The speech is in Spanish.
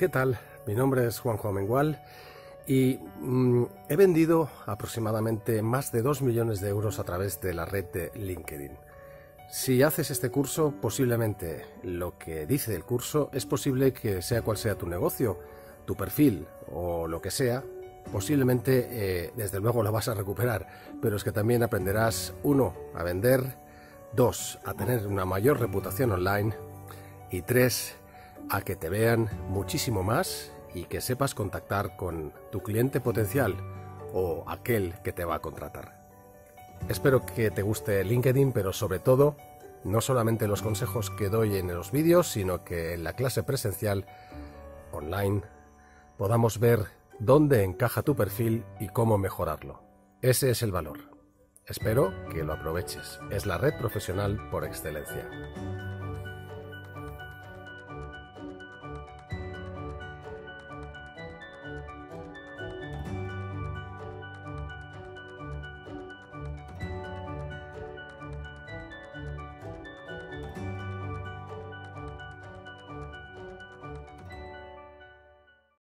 ¿Qué tal? Mi nombre es Juanjo Amengual y mm, he vendido aproximadamente más de 2 millones de euros a través de la red de LinkedIn. Si haces este curso, posiblemente lo que dice el curso es posible que sea cual sea tu negocio, tu perfil o lo que sea, posiblemente eh, desde luego lo vas a recuperar, pero es que también aprenderás, uno, a vender, dos, a tener una mayor reputación online y tres, a que te vean muchísimo más y que sepas contactar con tu cliente potencial o aquel que te va a contratar. Espero que te guste LinkedIn, pero sobre todo, no solamente los consejos que doy en los vídeos, sino que en la clase presencial online podamos ver dónde encaja tu perfil y cómo mejorarlo. Ese es el valor. Espero que lo aproveches. Es la red profesional por excelencia.